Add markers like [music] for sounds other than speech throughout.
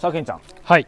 さあけんちゃん。はい。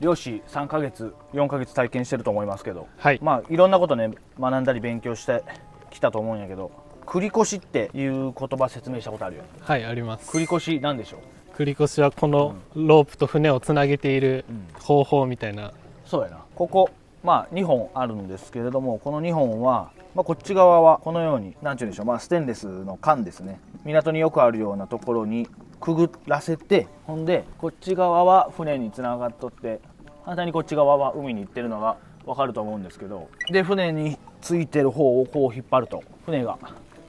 漁師3ヶ月4ヶ月体験してると思いますけど。はい。まあいろんなことね学んだり勉強してきたと思うんやけど繰越っていう言葉説明したことあるよはいあります。繰越なんでしょう？繰り越しはこのロープと船をつなげているうん。方法みたいな。そうやな。ここまあ2本あるんですけれどもこの2本は、まあ、こっち側はこのように何て言うんでしょう、まあ、ステンレスの缶ですね。港によくあるようなところにくぐらせてほんでこっち側は船につながっとって反対にこっち側は海に行ってるのが分かると思うんですけどで船についてる方をこう引っ張ると船が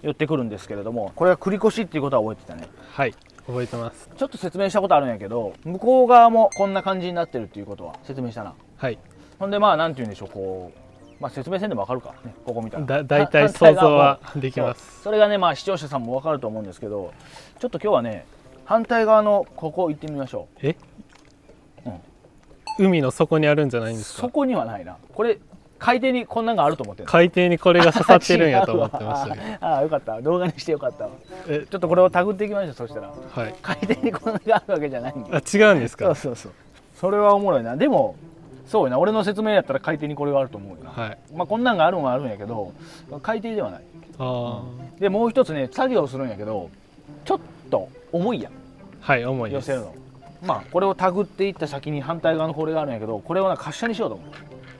寄ってくるんですけれどもこれは繰り越しっていうことは覚えてたね。はい覚えてます。ちょっと説明したことあるんやけど向こう側もこんな感じになってるっていうことは説明したな。はい。ほんでまあなんて言うんでしょうこう、まあ、説明せんでもわかるか。ねここ見たら。だ大体は想像はできます。それがねまあ視聴者さんもわかると思うんですけどちょっと今日はね反対側のここ行ってみましょえ、うん。海の底にあるんじゃないんうですか？そこにはないな。これ海底にこんなんがあると思ってる海底にこれが刺さってるんやと思ってました [laughs] ああよかった。動画にしてよかったわ。え？ちょっとこれをタグっていきましょうそしたら。はい。海底にこんなのがあるわけじゃないんで。あ違うんですか？そうそうそう。それはおもろいな。でもそうやな。俺の説明やったら海底にこれがあると思うよな、はい。まあこんなんがあるんはあるんやけど海底ではない。あでもう一つね作業するんやけどちょっと重いやん。ーはい重いです。寄せるの。まあこれをタグっていった先に反対側のこれがあるんやけどこれをな滑車にしようと思う。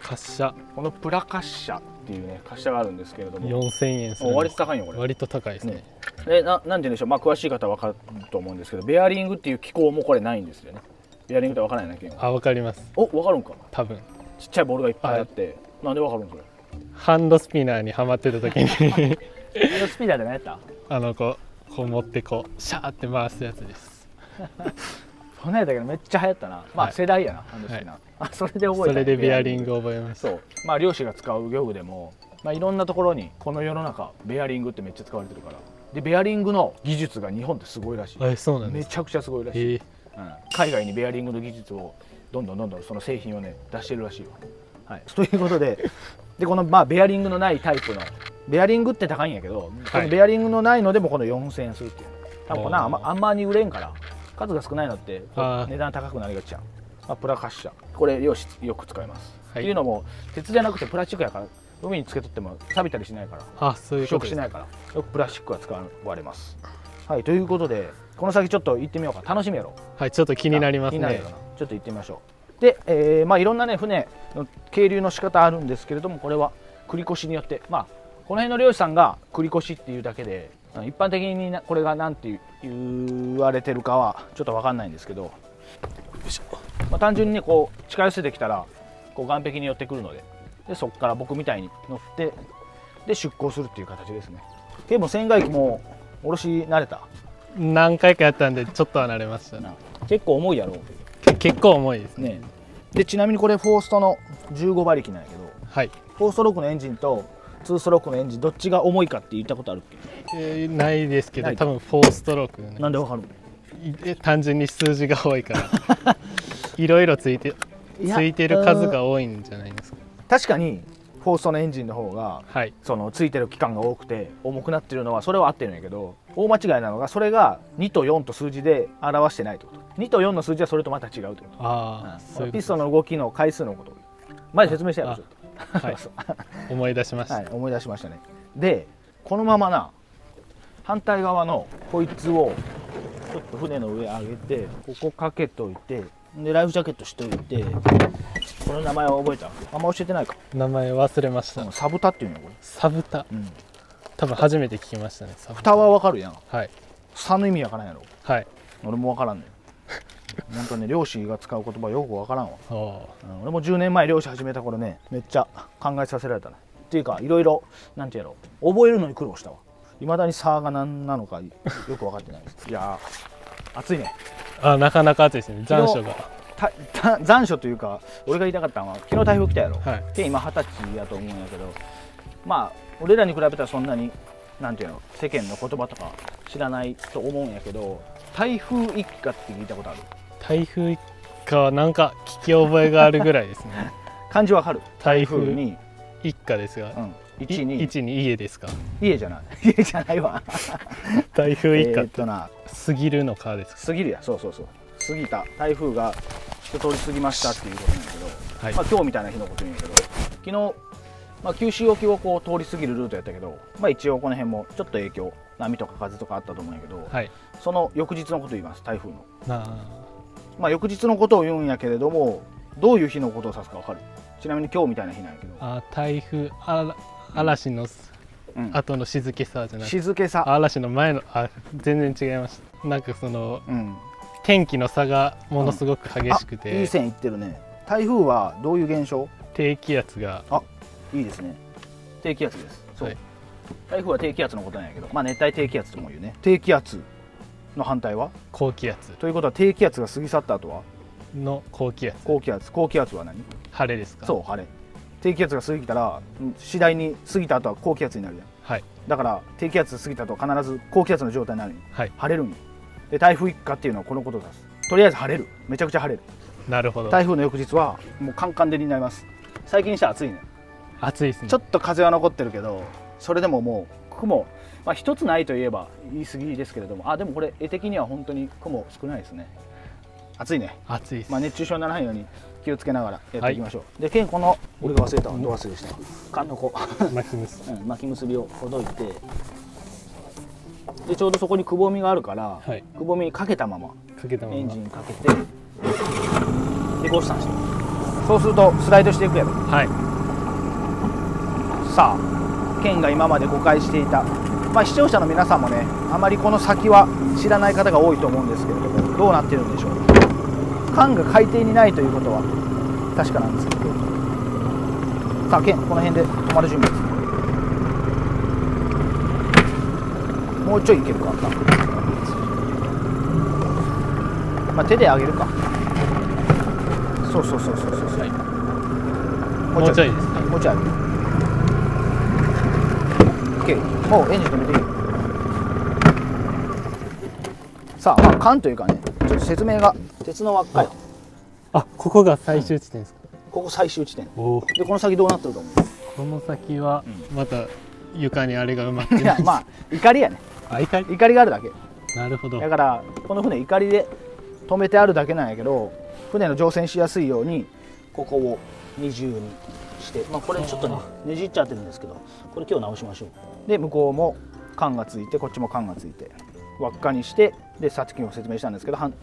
滑車。このプラ滑車っていうね滑車があるんですけれども。4000円する割と高いよこれ。割と高いですね。ね。でななんて言うんでしょう。まあ詳しい方は分かると思うんですけどベアリングっていう機構もこれないんですよねベアリングって分からないなけんあわかります。お分かるんか。多分。ちっちゃいボールがいっぱいあって、なんで分かるんそれ？ハンドスピナーにはまってた時に。[laughs] あのスピーダーで何やったあのこうこう持ってこうシャーって回すやつです。そんなんやったけどめっちゃ流行ったな。まあはい。世代やなハンドスピナー、あそれで覚えたそれでベアリング覚えましたそう。まあ漁師が使う漁具でも、まあ、いろんなところにこの世の中ベアリングってめっちゃ使われてるから。でベアリングの技術が日本ってすごいらしい。えそうなんですめちゃくちゃすごいらしい、え。ーうん海外にベアリングの技術をどんどんどんどんその製品をね出してるらしいよ、はい、[laughs] ということででこのまあベアリングのないタイプのベアリングって高いんやけど、このベアリングのないのでもこの4000円するっていう。多分こんなんあんまあんまに売れんから数が少ないのって値段高くなりがちやん、まあ、プラカッシャこれ漁師よく使います、はい。っていうのも鉄じゃなくてプラスチックやから海につけとっても錆びたりしないからあそういう腐食しないからよくプラスチックが使われます。はい。ということでこの先ちょっと行ってみようか。楽しみやろ。はいちょっと気になりますね。ちょっと行ってみましょう。で、えーまあいろんなね船の係留の仕方あるんですけれどもこれは繰り越しによって。まあこの辺の漁師さんが繰り越しっていうだけで一般的になこれが何て言われてるかはちょっと分かんないんですけど。よいしょ。まあ、単純にねこう近寄せてきたらこう岸壁に寄ってくるので。でそこから僕みたいに乗ってで出港するっていう形ですね。でも船外機もおろし慣れた？何回かやったんでちょっとは慣れましたな。結構重いやろけ結構重いですね。ね。でちなみにこれフォーストの15馬力なんやけどはい、フォーストロークのエンジンと2ストロークのエンジンどっちが重いかって言ったことあるっえーないですけど多分フォーストローク、ねけなんでわかる？い単純に数字が多いから。[laughs] いろいろついてついてる数が多いんじゃないですか。確かにフォーストのエンジンの方がはい。そのついてる期間が多くて重くなってるのはそれは合ってるんやけど大間違いなのがそれが2と4と数字で表してないってこと。2と4の数字はそれとまた違うってこと。あういうこピストンの動きの回数のこと前説明したやろあちょっと。はい。思い出しました、はい、思い出しましたね。でこのままな反対側のこいつをちょっと船の上上げてここかけといてでライフジャケットしといてこの名前は覚えた？あんま教えてないか、名前忘れました、うんサブタっていうのこれ、サブタ。うん、多分初めて聞きましたね。蓋はわかるやん。はい。差の意味わからんやろ。はい。俺もわからんねん。本当ね漁師が使う言葉よくわからんわ、うん俺も10年前漁師始めた頃ねめっちゃ考えさせられたね。っていうかいろいろなんていうの覚えるのに苦労したわ。いまだに差が何なのかよく分かってないです。[laughs] いやー暑いね。あなかなか暑いですね。残暑が。残暑というか俺が言いたかったのは昨日台風来たやろ、はい。で今二十歳やと思うんやけど。まあ俺らに比べたらそんなになんていうの世間の言葉とか知らないと思うんやけど台風一過って聞いたことある？台風一過はなんか聞き覚えがあるぐらいですね。[laughs] 漢字わかる？台風に、一過ですが。うん、い一に一に家ですか？家じゃない。[laughs] 家じゃないわ。[laughs] 台風一過えーっってとな。過ぎるのかですか？過ぎるや。そうそうそう。過ぎた。台風が一通り過ぎましたっていうことなんだけど、はい。まあ、今日みたいな日のこと言うんやけど。昨日、まあ、九州沖をこう通り過ぎるルートやったけど、まあ、一応この辺もちょっと影響波とか風とかあったと思うんやけど、はい。その翌日のこと言います台風の、まあ、翌日のことを言うんやけれどもどういう日のことを指すか分かる。ちなみに今日みたいな日なんやけど、あ台風あら嵐のうん。後の静けさじゃなくて。静けさ、嵐の前のあ全然違いました。なんかそのうん、天気の差がものすごく激しくて、あいい線いってるね。台風はどういう現象？低気圧がいいですね。低気圧です。そう、はい。台風は低気圧のことなんやけど。まあ熱帯低気圧とも言うね。低気圧の反対は？高気圧。ということは低気圧が過ぎ去った後は？の高気圧。高気圧。高気圧は何？晴れですか？そう晴れ。低気圧が過ぎたらうん次第に過ぎた後は高気圧になるやん。はい。だから低気圧過ぎた後は必ず高気圧の状態になるんよはい。晴れるんよで台風一過っていうのはこのことです。とりあえず晴れる。めちゃくちゃ晴れる。なるほど。台風の翌日はもうカンカン照りになります。最近にしては暑いね暑いですね。ちょっと風は残ってるけどそれでももう雲まあ一つないといえば言い過ぎですけれどもあでもこれ絵的には本当に雲少ないですね。暑いね、暑いです、まあ、熱中症にならないように気をつけながらやっていきましょう、でケンこの俺が忘れたわ。ど忘れした。缶の子、巻き結 [laughs] うん、巻き結びをほどいて。でちょうどそこにくぼみがあるから、はい。くぼみにかけたままかけたまま。エンジンかけてでゴースタンして。そうするとスライドしていくやろ。はいさあ県が今まで誤解していた、まあ、視聴者の皆さんもねあまりこの先は知らない方が多いと思うんですけれどもどうなってるんでしょう。缶が海底にないということは確かなんですけど。さあ県この辺で止まる準備です。もうちょいいけるか。まあ、手で上げるか。そうそうそうそうそう。そう、はい。もうちょいですね。もうちょい上げる OK もうエンジン止めていい。さあまあ缶というかねちょっと説明が。鉄の輪っかよ。あここが最終地点ですか、ここ最終地点。おおでこの先どうなってると思この先はうまた床にあれが埋まってういやまあ怒りやね。あ怒り？怒りがあるだけ。なるほど。だからこの船怒りで止めてあるだけなんやけど船の乗船しやすいようにここを二重にして、まあ、これちょっとねねじっちゃってるんですけどこれ今日直しましょうで向こうも缶がついてこっちも缶がついて輪っかにしてでさっきも説明したんですけど反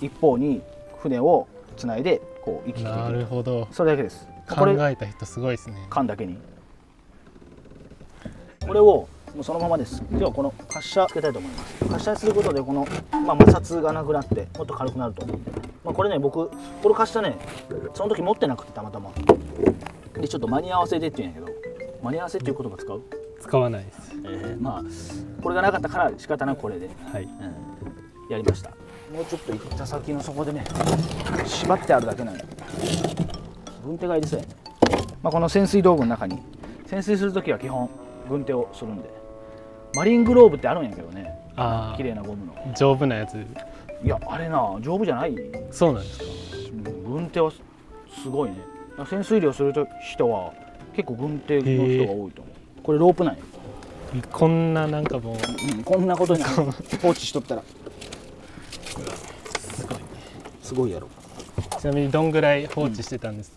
一方に船をつないでこう行き来でなきる。るほど。それだけです。考これえた人すごいですね。缶だけに。これをもうそのままです。ではこの滑車つけたいと思います。滑車することでこの、まあ、摩擦がなくなってもっと軽くなると、まあ、これね僕この滑車ねその時持ってなくてたまたま。でちょっと間に合わせでって言うんやけど間に合わせっていう言葉使う、使わないです。えーまあこれがなかったから仕方なくこれで、はい。うん、やりました。もうちょっと行った先のそこでね縛ってあるだけなんや軍手がいりそうやね、まあ、この潜水道具の中に潜水する時は基本軍手をするんで。マリングローブってあるんやけどね。あ綺麗なゴムの。あ丈夫なやつ。いやあれな丈夫じゃない、うそうなんですか。ん軍手はすごいね。潜水漁する人は結構軍手の人が多いと思うこれロープなんや、こんななんかもううん、こんなことになる。放置しとったら。すごいすごいやろ。ちなみにどんぐらい放置してたんです、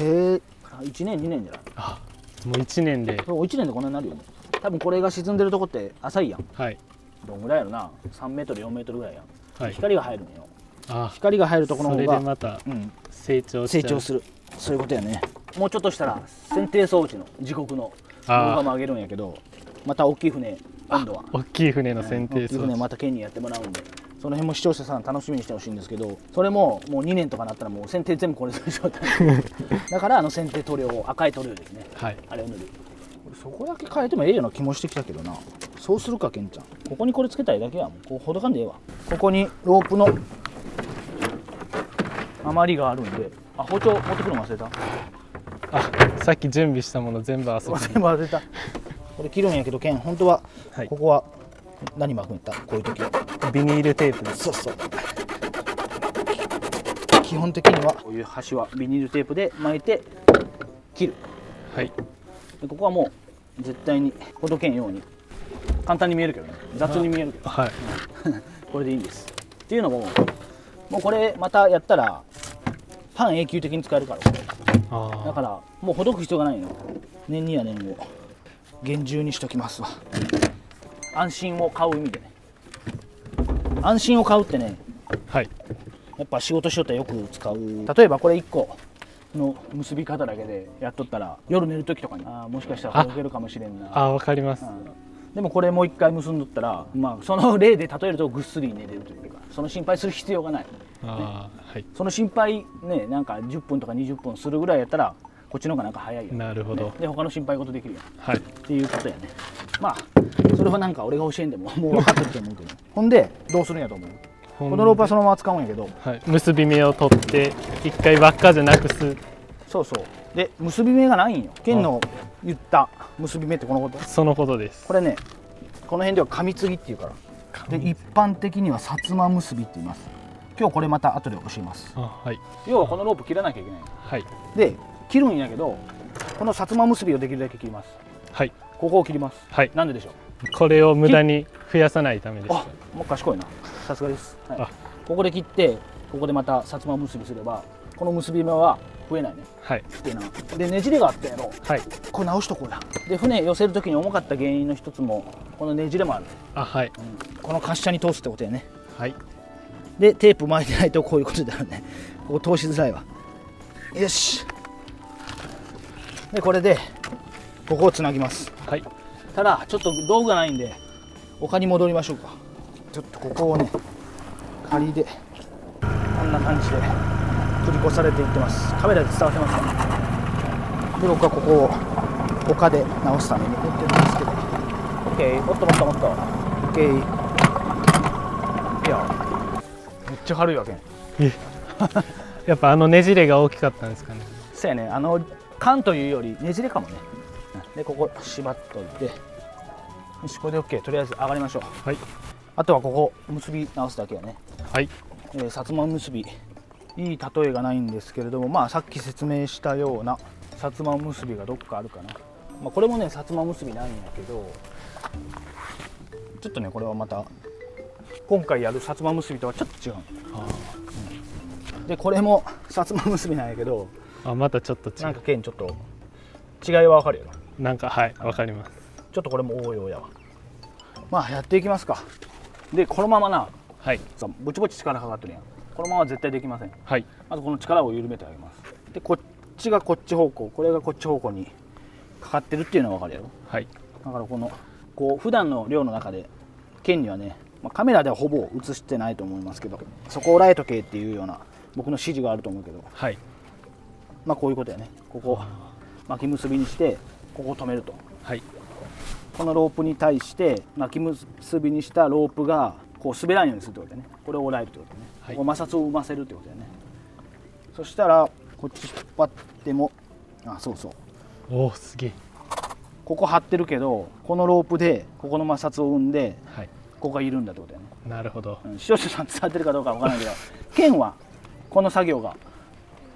ええ1年2年じゃない？あもう1年で。そう1年でこんなになるよね。多分これが沈んでるとこって浅いやん。はい。どんぐらいやろな？3メートル4メートルぐらいやん、はい。光が入るのよ。あ光が入るところそれの方がでまたうん、成長う。成長する。そういうことやね。もうちょっとしたら船底装置の時刻の動画も上げるんやけどまた大きい船今度は。大きい船の船大きい底装置船また県にやってもらうんで。その辺も視聴者さん楽しみにしてほしいんですけどそれももう2年とかなったらもう船底全部これする状態だからあの船底塗料赤い塗料ですね。はい。あれを塗る。俺そこだけ変えてもええような気もしてきたけどな。そうするかケンちゃん。ここにこれつけたいだけやもん。こうほどかんでええわ。ここにロープの [laughs] 余りがあるんで。あ包丁持ってくるの忘れたあさっき準備したもの全部 [laughs] あそこ全部忘れた。これ切るんやけどケン本当ははい。ここは何巻くんたこういう時。ビニールテープ。ですそうそう。基本的には。こういう端はビニールテープで巻いて切る。はい。でここはもう絶対にほどけんように簡単に見えるけどね。雑に見えるけど。はい。[laughs] これでいいんです。っていうのももうこれまたやったらパン永久的に使えるからこれ。あだからもうほどく必要がないの。念には念を。厳重にしときますわ。安心を買う意味でね。安心を買うってねあはい。やっぱ仕事しよったらよく使う。例えばこれ1個の結び方だけでやっとったら夜寝る時とかにあーもしかしたらほどけるかもしれんな。あわかります。うんでもこれもう一回結んどったら、まあ、その例で例えるとぐっすり寝れるというかその心配する必要がない。ああはい。その心配ねなんか10分とか20分するぐらいやったらこっちの方がなんか早いよ、ね、なるほど。で他の心配事できるよはい。っていうことやね。まあそれはなんか俺が教えんでも [laughs] もう分かってると思うけど。ほんでどうするんやと思う？ここのロープはそのまま使うんやけど。はい、結び目を取って一回輪っかじゃなくすそうそう。で結び目がないんよ。剣の言った結び目ってこのこと。そのことです。これねこの辺では紙継ぎっていうから。で一般的には薩摩結びって言います。今日これまた後で教えます。あはい。要はこのロープ切らなきゃいけない。はい。で切るんやけどこの薩摩結びをできるだけ切ります。はい。ここを切ります。はい。なんででしょう？これを無駄に増やさないためです。あもう賢いな。さすがです、はい。あ。ここで切ってここでまた薩摩結びすればこの結び目は増えないね。はい。ってな。でねじれがあったやろ。はい。これ直しとこうやで船寄せる時に重かった原因の一つもこのねじれもある、あはい。うん。この滑車に通すってことやね。はい。でテープ巻いてないとこういうことになるね。ここ通しづらいわ。よし。でこれでここをつなぎます。はい。ただちょっと道具がないんで丘に戻りましょうか。ちょっとここをね仮でこんな感じで繰り越されていってます。カメラで伝わってますか？で僕はここを丘で直すために持ってるんですけど。OK もっともっともっと。OK いや。めっちゃ軽いわけ。ねえ。[laughs] やっぱあのねじれが大きかったんですかね。そうやね。あの缶というよりねじれかもね。でここ縛っといて。よしこれで OK とりあえず上がりましょう。はい。あとはここ結び直すだけやね、はい。えー、薩摩結びいい例えがないんですけれどもまあさっき説明したような薩摩結びがどっかあるかな、まあ、これもね薩摩結びなんやけどちょっとねこれはまた今回やる薩摩結びとはちょっと違う。あでこれも薩摩結びなんやけどあまたちょっと違なんうか剣ちょっと違いは分かるよな。なんかはいわかります。ちょっとこれも応用やわ。まあやっていきますか。でこのままなはい。さぼちぼち力かかってるやんこのまま絶対できません。はい。まずこの力を緩めてあげます。でこっちがこっち方向。これがこっち方向にかかってるっていうのは分かるやろ。はい。だからこのこう普段の量の中で剣にはね、まあ、カメラではほぼ映してないと思いますけどそこをライト系っていうような僕の指示があると思うけど。はい。まあこういうことやね。ここ巻き結びにしてここを止めると。はい。このロープに対して巻き結びにしたロープがこう滑らんようにするってことね。これをライトってことね、はいここ摩擦を生ませるってことだよね。そしたらこっち引っ張ってもあそうそう。おおすげえ。ここ張ってるけどこのロープでここの摩擦を生んではい。ここがいるんだってことだよね、なるほど。うん、視聴者さん伝わってるかどうかわからないけど剣はこの作業が、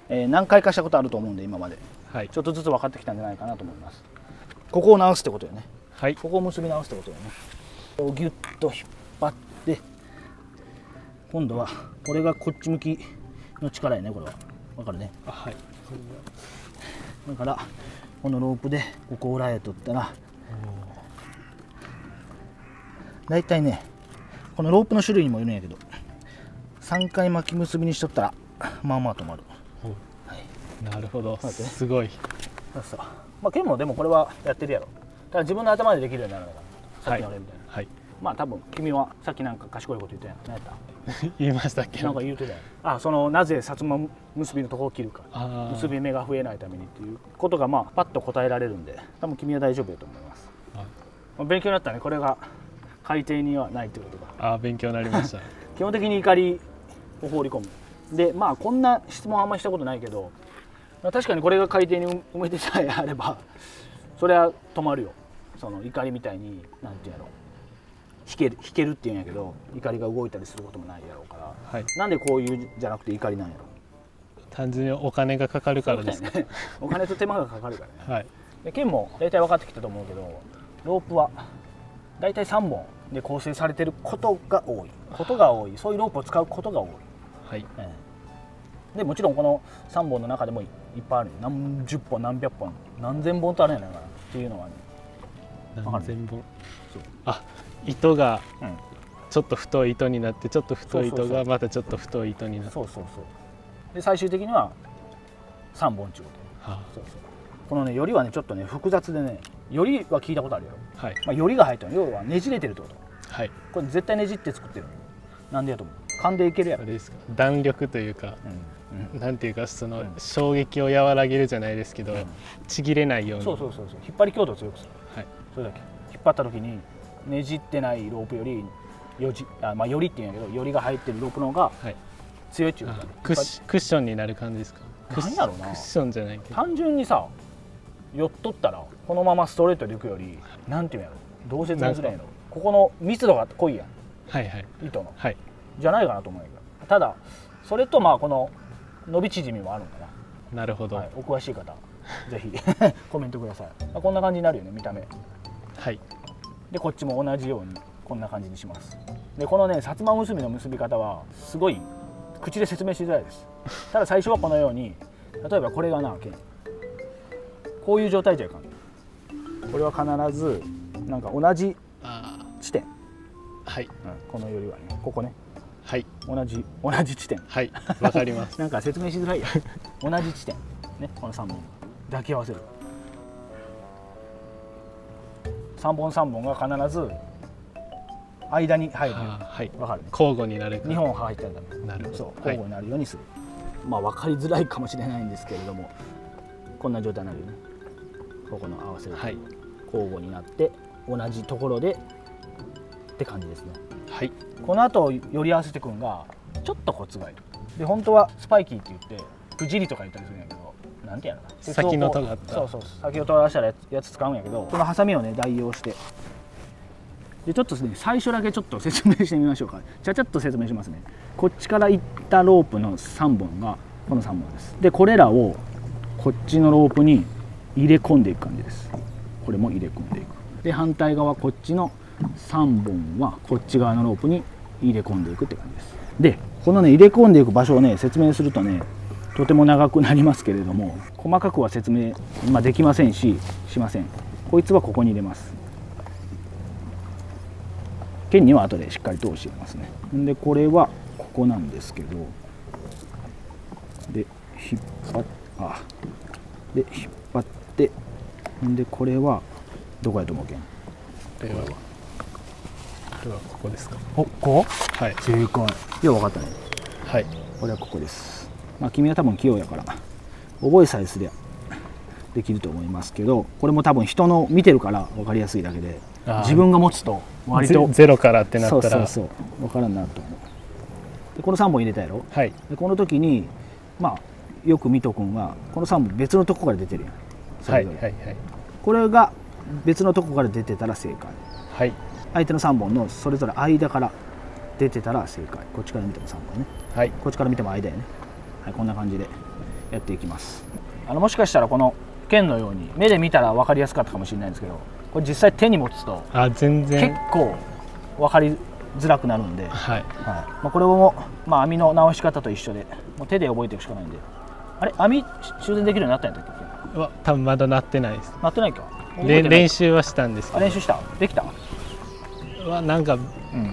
えー何回かしたことあると思うんで今まで。はい。ちょっとずつ分かってきたんじゃないかなと思います。ここを直すってことよね。はい。ここを結び直すってことだよね。ギュッと引っ張って今度はこれがこっち向きの力やねこれは。わかるね？あはい。だからこのロープでここを裏へ取ったらだいたいねこのロープの種類にもよるんやけど3回巻き結びにしとったらまあまあ止まる。なるほど。ね。すごい。そうそう。まあ剣もでもこれはやってるやろ。ただ自分の頭でできるようになるのかな。さっきの俺みたいな、はい。まあ多分君はさっきなんか賢いこと言ったやん。何やった？[laughs] 言いましたっけ？なんか言うてたよ。あそのなぜ薩摩結びのとこを切るか。結び目が増えないためにっていうことがまあパッと答えられるんで多分君は大丈夫だと思います、はい。まあ勉強になったね。これが海底にはないってことが。あー勉強になりました。[laughs] 基本的に怒りを放り込む。でまあこんな質問あんまりしたことないけどまあ確かにこれが海底に埋めてさえあればそれは止まるよ。その怒りみたいになんていうやろ引ける引けるっていうんやけど怒りが動いたりすることもないやろうから。はい。なんでこういうじゃなくて怒りなんやろ単純にお金がかかるからですね。お金と手間がかかるからね。[laughs] はい。で剣も大体分かってきたと思うけどロープは大体3本で構成されてることが多い。ことが多い。そういうロープを使うことが多い。はい。ええ。でもちろんこの3本の中でもいっぱいあるよ。何十本何百本何千本とあるんやないかな。っていうのはね。何千本？そうあ糸がうん。ちょっと太い糸になってちょっと太い糸がまたちょっと太い糸になってそうそうそう。で最終的には3本っていうことはそうそう。このねよりはねちょっとね複雑でねよりは聞いたことあるよ、あはい。まあ、よりが入ってる要はねじれてるってこと。はい。これ絶対ねじって作ってるなんでやと思う？噛んでいけるやろ。あれですか。弾力というかうん。なんていうかそのうん。衝撃を和らげるじゃないですけど、うん。ちぎれないように。そうそうそうそう。引っ張り強度を強くする。はい。それだけ。引っ張った時にねじってないロープよりよじあ、まあ、よりって言うんやけどよりが入ってるロープの方がはい。強いっていうあか、クッシクッションになる感じですか？クッシなんやろうな。クッションじゃないけど。単純にさ寄っとったらこのままストレートでいくよりなんていうんやろ？どう説明するんやろ。ここの密度が濃いやん。はいはい。糸の。はい。じゃないかなと思うんやけど。ただそれとまあこの伸び縮みもあるのかな、なるほど。はい、お詳しい方ぜひ [laughs] コメントください、まあこんな感じになるよね見た目。はいでこっちも同じようにこんな感じにします。でこのね薩摩結びの結び方はすごい口で説明しづらいです。ただ最初はこのように例えばこれがな剣こういう状態じゃいかん。これは必ずなんか同じあ地点、ーはい。うんこのよりはね。ここね。はい。同じ同じ地点。はい。わかります。[laughs] なんか説明しづらいや同じ地点。ねこの3本抱き合わせる3本3本が必ず間に入るはい。わかるね。交互になるから。2本入ったらダメなるそうはい交互になるようにする、まあ分かりづらいかもしれないんですけれどもこんな状態になるよね。ここの合わせるとはい。交互になって同じところでって感じですね。はい。この後寄り合わせてくんがちょっとコツがいる。で本当はスパイキーって言ってくじりとか言ったりするんやけどなんてやろな。先の尖った。そうそう。先を尖らしたらやつ使うんやけどこのハサミをね代用して。でちょっとですね最初だけちょっと説明してみましょうか。ちゃちゃっと説明しますね。こっちから行ったロープの3本がこの3本です。でこれらをこっちのロープに入れ込んでいく感じです。これも入れ込んでいく。で反対側こっちの3本はこっち側のロープに入れ込んでいくって感じです。でこのね入れ込んでいく場所をね説明するとねとても長くなりますけれども細かくは説明、まあ、できませんししません。こいつはここに入れます。剣には後でしっかりと教えますね。んでこれはここなんですけどで引っ張っあで引っ張ってんでこれはどこやと思うけんこれは。これはここですか？おここ？はい。正解。よう分かったね。はい。これはここですまあ君は多分器用やから覚えさえすりゃできると思いますけどこれも多分人の見てるから分かりやすいだけで自分が持つと割とゼゼロからってなったら。そうそうそう分からんなと思う。でこの3本入れたやろ？はい。でこの時にまあよく見とくんはこの3本別のとこから出てるやん。そはいれぞれ。はいはい。これが別のとこから出てたら正解。はい。相手の3本のそれぞれ間から出てたら正解。こっちから見ても3本ね。はい。こっちから見ても間やねはいこんな感じでやっていきます。あのもしかしたらこの剣のように目で見たら分かりやすかったかもしれないんですけどこれ実際手に持つとあ全結然構分かりづらくなるんで、はい。はい。まあ、これも、まあ、網の直し方と一緒でもう手で覚えていくしかないんで。あれ？網修繕できるようになったんやったっけ？は多分まだなってないです。なってないか。練習はしたんですけど。あ練習した？できた、はなんかうん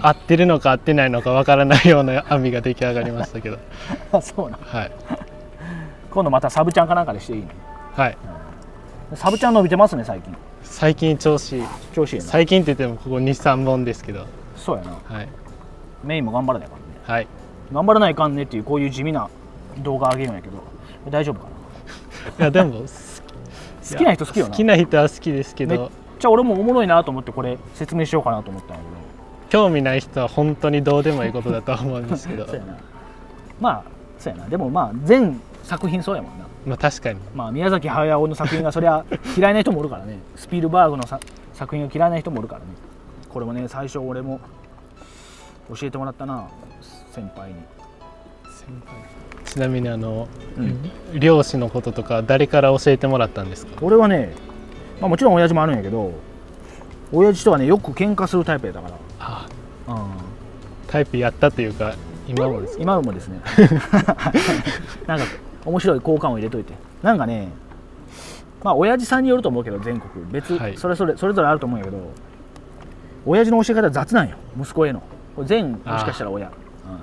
合ってるのか合ってないのかわからないような網が出来上がりましたけど。あ [laughs] そうなん。はい。今度またサブちゃんかなんかでしていいの？はい。サブちゃん伸びてますね最近。最近調子いい。調子いいな最近って言ってもここ23本ですけど。そうやな。はい。メインも頑張らないからね。はい。頑張らないかんねっていうこういう地味な動画あげるんやけど。大丈夫かな？いやでも [laughs] 好きな人好きよな。好きな人は好きですけめっどちゃ俺もおもろいなと思ってこれ説明しようかなと思ったんや興味ない人は本当にどうでもいいことだとは思うんですけど。[laughs] まあそうやな。でもまあ全作品そうやもんな。まあ確かに。まあ宮崎駿の作品がそりゃ [laughs] 嫌いな人もおるからね。スピルバーグのさ作品が嫌いな人もおるからね。これもね最初俺も教えてもらったな。先輩に。ちなみにあの、うん。漁師のこととか誰から教えてもらったんですか？俺はね、まあ、もちろん親父もあるんやけど親父とはねよく喧嘩するタイプやったから。あうん。タイプやったというか今もですか？今もですね。[laughs] なんか面白い交換を入れといて。なんかねまあ親父さんによると思うけど全国。別、はい。それぞれそれぞれあると思うんやけど親父の教え方雑なんよ。息子への。これ全もしかしたら親、う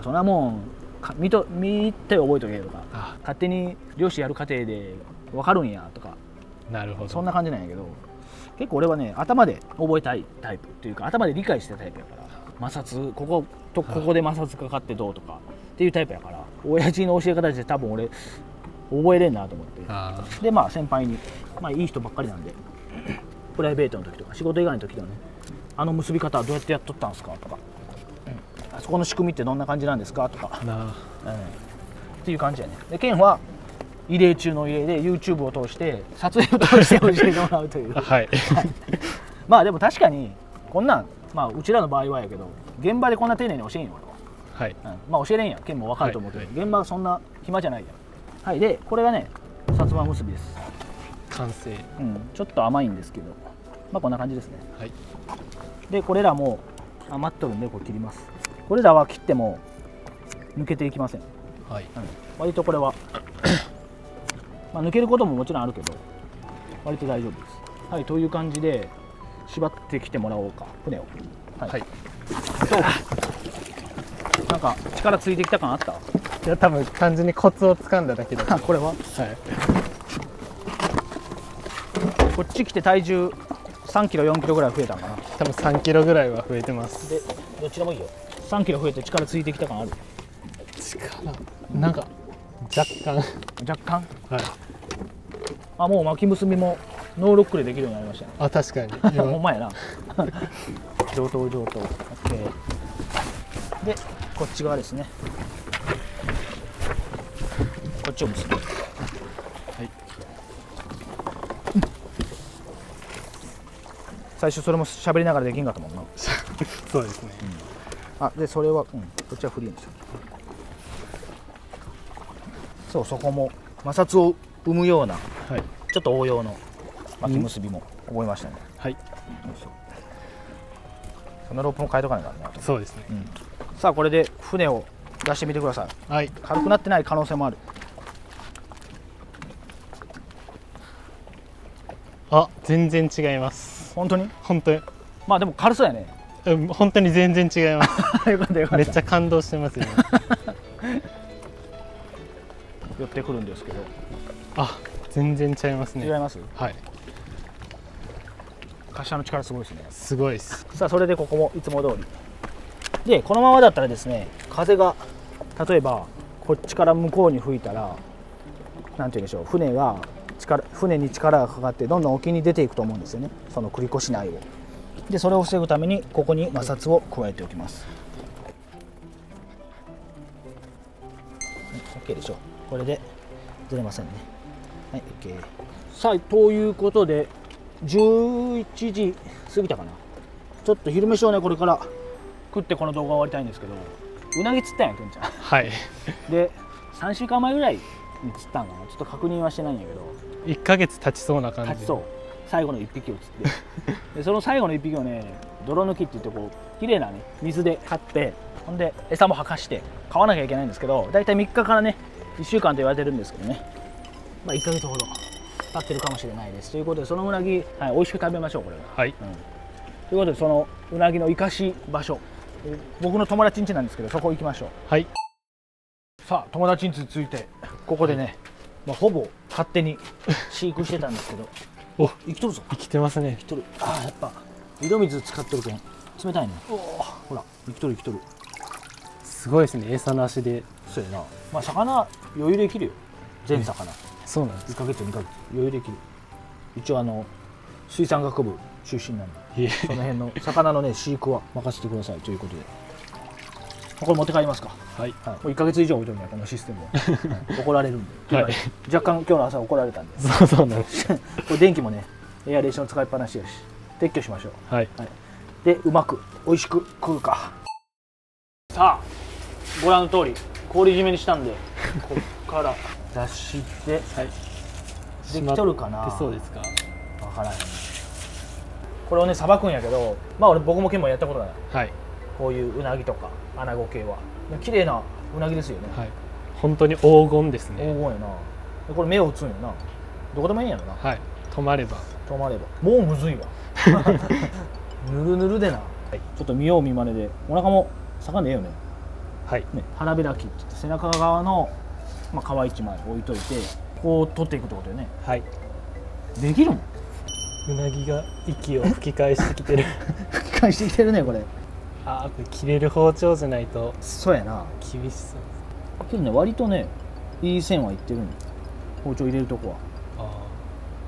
ん、そんなもんか見と見て覚えとけとか。あ勝手に漁師やる過程で分かるんやとか。なるほど。そんな感じなんやけど結構俺はね頭で覚えたいタイプっていうか頭で理解してたタイプやから。摩擦こことここで摩擦かかってどうとかっていうタイプやから。親父の教え方で多分俺覚えれんなと思って。あでまあ先輩に、まあ、いい人ばっかりなんでプライベートの時とか仕事以外の時ではねあの結び方はどうやってやっとったんですかとか、うん。あそこの仕組みってどんな感じなんですかとか。うん。っていう感じやね。でケンは異例中の異例で YouTube を通して撮影を通して教えてもらうという。あ [laughs] はい。[laughs] まあでも確かにこんなんまあうちらの場合はやけど現場でこんな丁寧に教えんよはい。俺は、うん、まあ教えれんやん。ケンも分かると思うけど、はい。現場はそんな暇じゃないやん。はい。でこれがねさつま結びです、完成。うん、ちょっと甘いんですけど。まあこんな感じですね。はい。でこれらも余っとるんでこれ切ります。これらは切っても抜けていきません。はい。うん。割とこれはまあ抜けることももちろんあるけど割と大丈夫です。はいという感じで縛ってきてもらおうか船を。はい、はい。なんか力ついてきた感あった？いや多分単純にコツを掴んだだけだこれは？はい。こっち来て体重3キロ4キロぐらい増えたんかな。多分3キロぐらいは増えてます。でどっちでもいいよ。3キロ増えて力ついてきた感ある。力？なんか若干。若干？はい。あもう巻き結びもノーロックでできるようになりましたね。あ確かに。[laughs] ほん今まやな。[laughs] 上等上等。OK でこっち側ですね。こっちを結ぶ。はい。最初それも喋りながらできんかったもんな。[laughs] そうですね。あでそれは、うん、こっちはフリーにしよ。うそうそこも摩擦を生むようなはい。ちょっと応用の巻き結びも覚えましたね、はい。そのロープも変えとかないからなと、そうですね。うん。さあこれで船を出してみてください。はい。軽くなってない可能性もある。あ全然違います。本当に？本当に。まあでも軽そうやね。うん本当に全然違います。[laughs] よかったよかった。めっちゃ感動してますよ。寄ってくるんですけど。あ全然違いますね。違います？はい。滑車の力すごいですね。すごいです。さあそれでここもいつも通り。でこのままだったらですね風が例えばこっちから向こうに吹いたらなんて言うんでしょう船が力船に力がかかってどんどん沖に出ていくと思うんですよね。その繰り越し内をでそれを防ぐためにここに摩擦を加えておきます。はい OK でしょうこれでずれませんね。はい OK さあということで11時過ぎたかな。ちょっと昼飯をねこれから食ってこの動画終わりたいんですけどうなぎ釣ったんやけんちゃはい。んで3週間前ぐらいに釣ったんかな。ちょっと確認はしてないんやけど。1ヶ月経ちそうな感じ。立ちそう。最後の1匹を釣って。[laughs] でその最後の1匹をね泥抜きって言ってこう綺麗なね水で飼ってほんで餌も吐かして飼わなきゃいけないんですけど大体3日からね1週間と言われてるんですけどね。まあ1ヶ月ほど経ってるかもしれないです。ということでそのうなぎ、はい、美味しく食べましょうこれは。はい。うん。ということでそのうなぎの生かし場所。え僕の友達ん家なんですけどそこ行きましょう。はい。さあ友達ん家に着いてここでね、まあ、ほぼ勝手に飼育してたんですけど。[laughs] お。生きとるぞ。生きてますね。生きとる。ああやっぱ井戸水使ってるけん冷たいね。ほら生きとる生きとるすごいですね。餌なしで。そうやな。まあ魚余裕で生きるよ。全魚。そうなんです。1ヶ月2ヶ月余裕で生きる。一応あの水産学部出身なんで。その辺の魚のね飼育は任せてください。ということで。これ持って帰りますか。はい。はい、もう1か月以上置いとるんやこのシステムは、はい。怒られるんで、はい。若干今日の朝怒られたんで。そうそうなんです。これ電気もねエアレーション使いっぱなしやし。撤去しましょう。はい。でうまく美味しく食うか。さあご覧の通り氷締めにしたんで [laughs] こっから。出してはい。できとるかな？そうですか。わからん。これをねさばくんやけどまあ俺僕も結構やったことない。はい。こういううなぎとかアナゴ系は。綺麗なうなぎですよね。はい。本当に黄金ですね。黄金やな。でこれ目を打つんやな。どこでもいいんやろな。はい。止まれば。止まれば。もうむずいわ。[laughs] ぬるぬるでな、ちょっと見よう見まねで。お腹も盛んでええよねはい。ね腹開きって言って背中側の、まあ、皮一枚置いといてこう取っていくってことよね。はい。できるもんうなぎが息を吹き返してきてる。[laughs] 吹き返してきてるねこれ。ああこれ切れる包丁じゃないと。そうやな。厳しそう。けどね割とねいい線はいってるんよ包丁入れるとこは。あ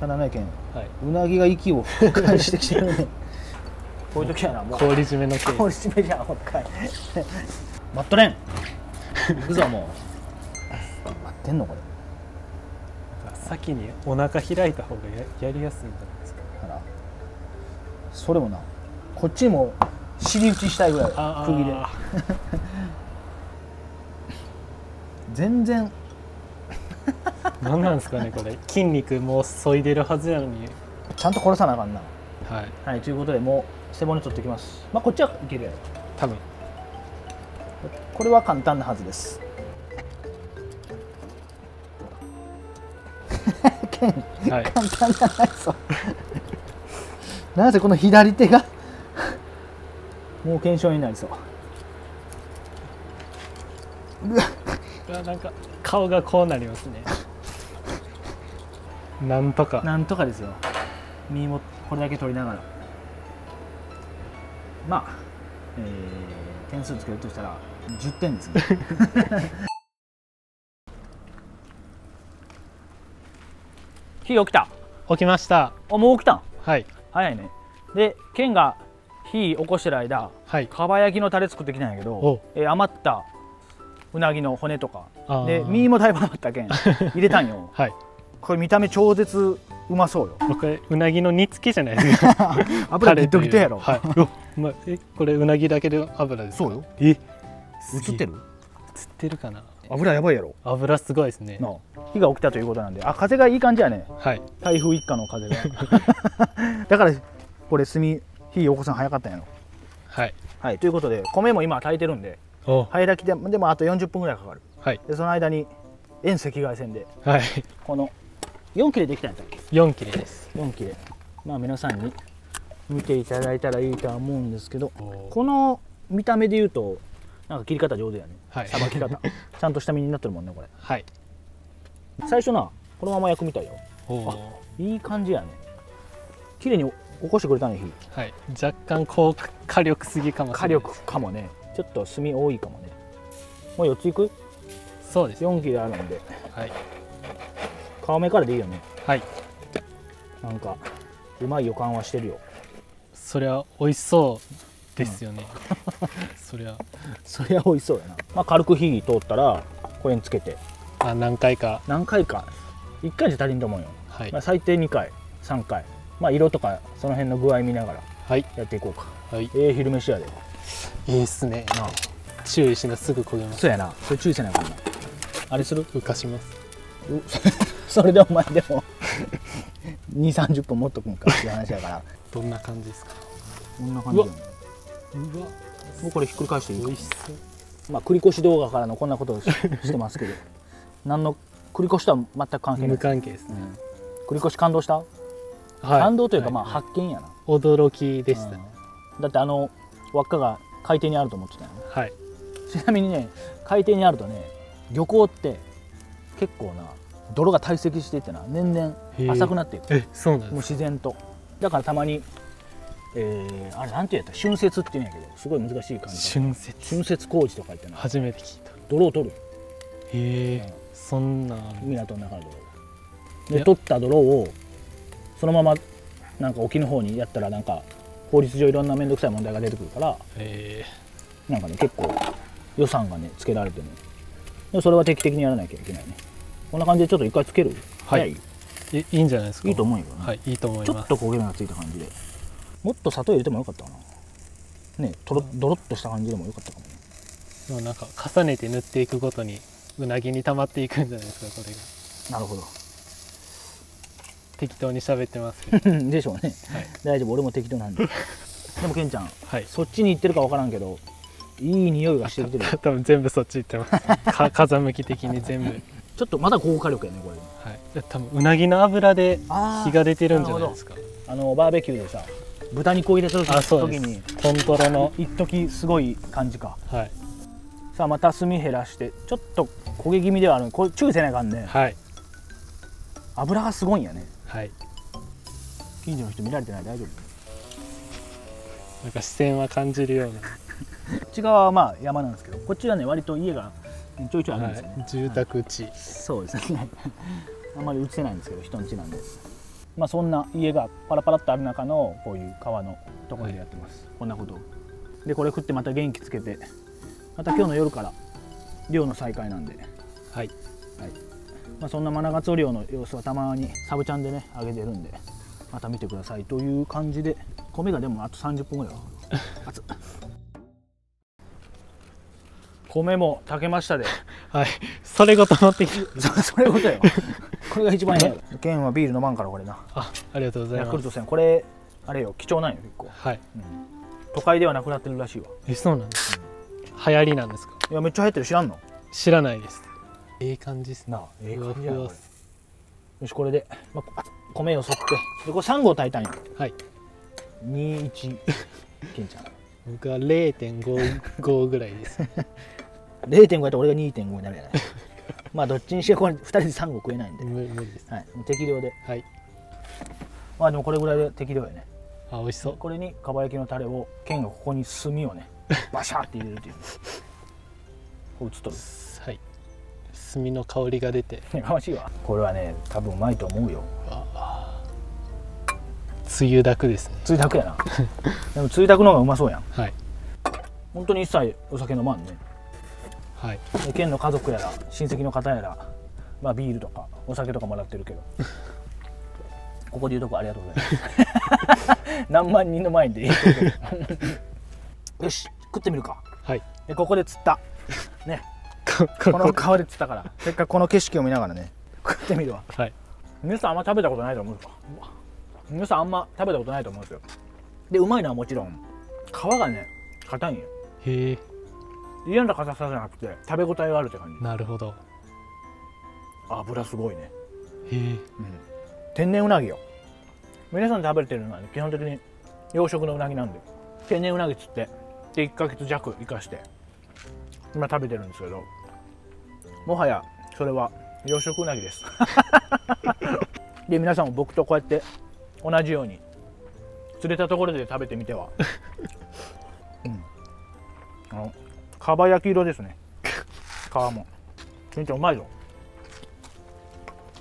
ただねけんあはい。うなぎが息を吹き返してきてるね。[laughs] こういう時やなもう。氷締めの氷締めじゃんもう一回待っとれん。行くぞもう。待ってんのこれ。ス先にお腹開いた方がややりやすいんじゃないですか。だから。それもな。こっちにも尻打ちしたいぐらいあ釘で。あ全然。何なんですかねこれ。筋肉もう削いでるはずやのに。ちゃんと殺さなあかんな。はい。はいということでもう背骨取ってきます。まあこっちはいけるやろ。多分これは簡単なはずです。剣はい。簡単じゃないぞ。なぜこの左手が？もう検証になりそう。なんか顔がこうなりますね。なんとか。なんとかですよ。身もこれだけ取りながら。まあ、えー点数つけるとしたら10点ですね。[laughs] 火起きた。起きました。あもう起きたん？はい。早いね。でケンが火起こしてる間はい。かば焼きのタレ作ってきたんやけどお、えー余ったうなぎの骨とかで身もだいぶ余ったけん [laughs] 入れたんよ。はい。これ見た目超絶うまそうよ。これうなぎの煮付けじゃないです。か [laughs] 油ギットギトやろ、はい。まいえこれうなぎだけで油ですか？そうよ。え映ってる？映ってるかな？油やばいやろ。油すごいですね。火が起きたということなんで。あ風がいい感じやね。はい。台風一過の風が。[laughs] だからこれ炭火起こすの早かったんやろ。はい。はい。ということで米も今炊いてるんでお。早炊きででもあと40分ぐらいかかる。はい。でその間に遠赤外線ではい。この4切れできたんやったっけ？4切れです。4切れ。まあ皆さんに見ていただいたらいいとは思うんですけどおこの見た目で言うとなんか切り方上手やね。はい。さばき方。[laughs] ちゃんとした身になってるもんねこれ。はい。最初なこのまま焼くみたいよ。おおいい感じやね。綺麗に起こしてくれたね火。はい。若干高火力すぎかもしれない。火力かもね。ちょっと炭多いかもね。もう4ついく？そうです。4切れあるんで。はい。皮目からでいいよね。はい。なんかうまい予感はしてるよ。それは美味しそうですよね、[laughs] それはそりゃ美味しそうやな、まあ、軽く火通ったらこれにつけて。あ何回か。何回か。1回じゃ足りんと思うよ、はい。まあ、最低2回3回。まあ色とかその辺の具合見ながらはい。やっていこうか。はい。ええ昼飯やで。いいっすね。注意しなすぐ焦げます。そうやな。それ注意せないからな。あれする？浮かします。う [laughs] それでお前でも2 3 0分持っとくんかっていう話やから。どんな感じですか？こんな感じうわもうこれひっくり返していいまあ繰り越し動画からのこんなことをししてますけど。[laughs] 何の繰り越しとは全く関係ない。無関係ですね、うん。繰り越し感動した、はい。感動というかまあは発見やな、驚きでした、うん。だってあの輪っかが海底にあると思ってたよね。はい。ちなみにね海底にあるとね漁港って結構な泥が堆積していってな年々浅くなっていく。えそうなんもう自然と。だからたまに、えーあれなんて言うやった？春節って言うんやけどすごい難しい感じ春節。春節工事とか言ってな初めて聞いた。泥を取る。へえそんな港の中の泥で取った泥をそのままなんか沖の方にやったらなんか法律上いろんな面倒くさい問題が出てくるからえ。なんかね結構予算がねつけられてねでそれは定期的にやらなきゃいけないね。こんな感じでちょっと一回つける？はい。い？いんじゃないですか？いいと思うよ、ね。はいいいと思いちょっますと焦げ目がついた感じでもっと砂糖入れてもよかったかな。ねとろドロッとした感じでもよかったかもね。でもなんか重ねて塗っていくごとにうなぎに溜まっていくんじゃないですかこれが。なるほど。適当に喋ってますけど。[laughs] でしょうね、はい。大丈夫俺も適当なんで。[laughs] でもケンちゃんはい。そっちに行ってるか分からんけどいい匂いがしてきてる。[laughs] 多分全部そっち行ってます。か風向き的に全部。ちょっとまだ高火力やねこれ。はい。多分うなぎの油であ火が出てるんじゃないですか。あのバーベキューでさ豚肉を入れた時あそう時に。トントロの。一時すごい感じか。はい。さあまた炭減らしてちょっと焦げ気味ではあるこれ注意せないかんね。はい。油がすごいんやね。はい。近所の人見られてない？大丈夫？なんか視線は感じるような。こっち側はまあ山なんですけどこっちはね割と家がちょいちょいあるんですよね、はい、住宅地、そうですね。[laughs] あんまり映せないんですけど人ん家なんでまあそんな家がパラパラっとある中のこういう川のところでやってます、こんなこと。をでこれ食ってまた元気つけてまた今日の夜から漁の再開なんで、はい。まあ、そんなマナガツオ漁の様子はたまにサブチャンでね上げてるんでまた見てくださいという感じで米がでもあと30分ぐらいは熱っ。米も炊けましたで。はい。それごと持ってきて。そ [laughs] それことよこれが一番いいやろ。ケンはビール飲まんからこれな。あありがとうございます。ヤクルト1000これあれよ貴重なんよ結構、はい。うん。都会ではなくなってるらしいわ。えそうなんです、流行りなんですか？いやめっちゃ入ってる。知らんの？知らないです。ええ感じですね。なあええ感じやよしこれで、まあ、米をそって。でこれ3合炊いたんよ。はい。21ケンちゃん。僕は0.55ぐらいです。[laughs] 0.5やったら俺が2.5になるやないまあどっちにしろこれ2人で3合食えないんで、無無理です。はい、適量で。はい。まあでもこれぐらいで適量やね。あ美味しそう。これにかば焼きのタレをケンがここに炭をね [laughs] バシャーって入れるっていう。こう映っとる。はい。炭の香りが出て。やかましいわ。これはね多分うまいと思うよ。あつゆだくですね。ついたくやな。[laughs] でもついたくの方がうまそうやん。はい。本当に一切お酒飲まんねはい。で県の家族やら親戚の方やら、まあ、ビールとかお酒とかもらってるけど。[laughs] ここで言うとこありがとうございます。[laughs] 何万人の前で [laughs] よし食ってみるか。はい。でここで釣った。ね。この川で釣ったから。せっかくこの景色を見ながらね食ってみるわ。はい。皆さんあんま食べたことないと思うんですよ。皆さんあんま食べたことないと思うんですよ。でうまいのはもちろん皮がね硬いんよ。へえ嫌な硬さじゃなくて食べ応えがあるって感じ。なるほど。油すごいね、へえ。天然うなぎよ。皆さん食べれてるのは、ね、基本的に養殖のうなぎなんで。天然うなぎ釣ってで1ヶ月弱生かして今食べてるんですけどもはやそれは養殖うなぎです。[laughs] で皆さんも僕とこうやって同じように釣れたところで食べてみては。[laughs] うん。あのかば焼き色ですね。皮も。めっちゃうまいぞ。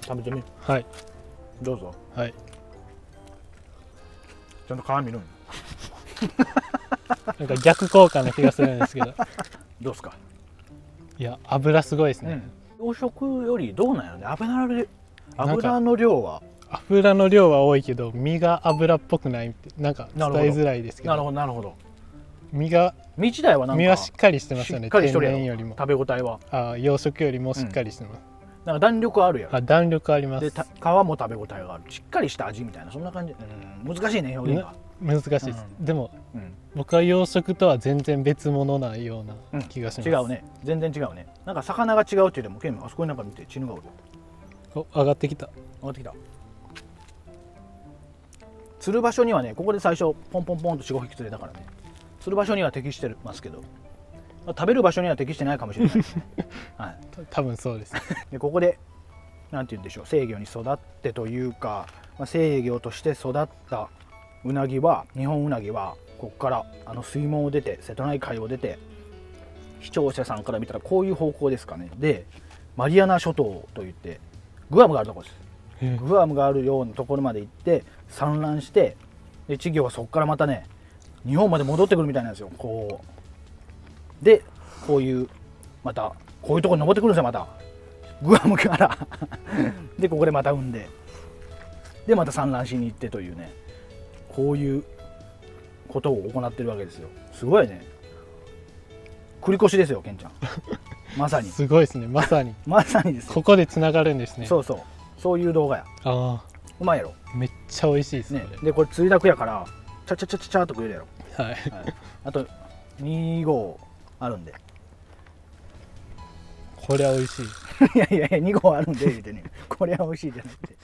食べてみ。はい。どうぞ。はい。ちゃんと皮見るん [laughs] なんか逆効果な気がするんですけど。[laughs] どうですか、いや油すごいですね、養殖よりどうなんやろね。油の油の量は。油の量は多いけど身が油っぽくないってなんか伝えづらいですけなるどほどなるほど。身が身自体はなんか身はしっかりしてますよしねっかりしとるやろ。天然よりも。食べ応えは。あ養殖よりもしっかりしてます、なんか弾力あるやん。あ弾力あります。でた皮も食べ応えがある。しっかりした味みたいなそんな感じ、うん、難しいね表現が、難しいです、うでもうん。僕は養殖とは全然別物なような気がします、違うね。全然違うね。なんか魚が違うって言ってもケンあそこになんか見て血のがおるお上がってきた。上がってきた。釣る場所にはねここで最初ポンポンポンと45匹釣れたからね釣る場所には適してますけど、まあ食べる場所には適してないかもしれない。ですね、はい、多分そうです。[laughs] でここでなんて言うんでしょう。制御に育ってというか、まあ、制御として育ったうなぎは日本うなぎはここからあの水門を出て瀬戸内海を出て視聴者さんから見たらこういう方向ですかね。でマリアナ諸島といってグアムがあるところです。グアムがあるようなところまで行って産卵してで稚魚はそこからまたね日本まで戻ってくるみたいなんですよ。こう。でこういうまたこういうところに登ってくるんですよまた。グアムから。でここでまた産んで。でまた産卵しに行ってというね。こういうことを行ってるわけですよ。すごいね。繰り越しですよケンちゃん。[laughs] まさに。すごいですね。まさに。まさにですよ。ここでつながるんですね。そうそう。そういう動画や。あうまいやろ。あめっちゃ美味しいですね。ね、でこれついだくやからチャチャチャチャチャっと食えるやろ、はい。はい、あと2合あるんで。これは美味しい。[laughs] いやいやいや2合あるんで言うてね。これは美味しいじゃなくて